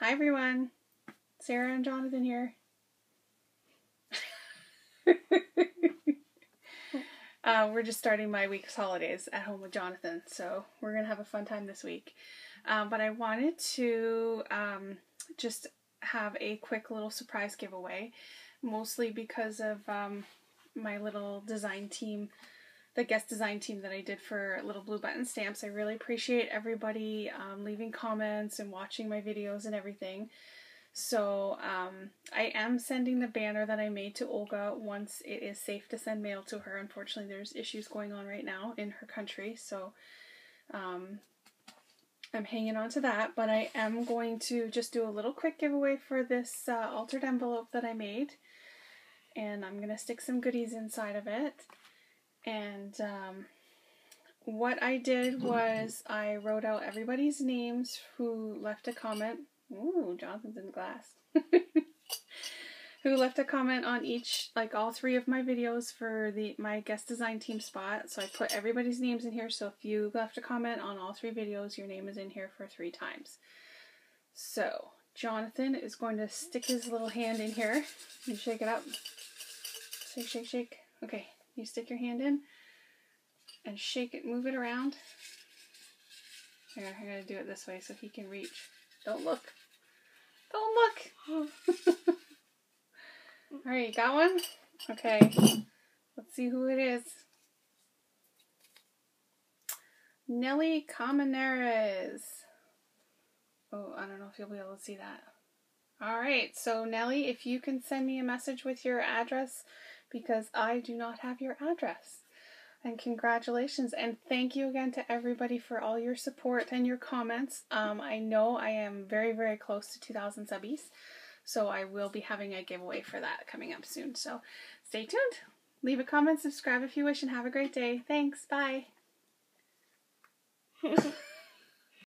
Hi everyone. Sarah and Jonathan here. uh, we're just starting my week's holidays at home with Jonathan, so we're gonna have a fun time this week. Um, but I wanted to um, just have a quick little surprise giveaway, mostly because of um, my little design team the guest design team that I did for Little Blue Button Stamps. I really appreciate everybody um, leaving comments and watching my videos and everything. So um, I am sending the banner that I made to Olga once it is safe to send mail to her. Unfortunately, there's issues going on right now in her country, so um, I'm hanging on to that. But I am going to just do a little quick giveaway for this uh, altered envelope that I made, and I'm gonna stick some goodies inside of it. And um, what I did was I wrote out everybody's names who left a comment. Ooh, Jonathan's in glass. who left a comment on each, like all three of my videos for the my guest design team spot. So I put everybody's names in here. So if you left a comment on all three videos, your name is in here for three times. So Jonathan is going to stick his little hand in here and shake it up. Shake, shake, shake. Okay, you stick your hand in and shake it, move it around. Here, I'm going to do it this way so he can reach. Don't look. Don't look. Alright, you got one? Okay. Let's see who it is. Nelly Comaneres. Oh, I don't know if you'll be able to see that. Alright, so Nelly, if you can send me a message with your address because I do not have your address. And congratulations, and thank you again to everybody for all your support and your comments. Um, I know I am very, very close to 2,000 subbies, so I will be having a giveaway for that coming up soon. So stay tuned. Leave a comment, subscribe if you wish, and have a great day. Thanks. Bye.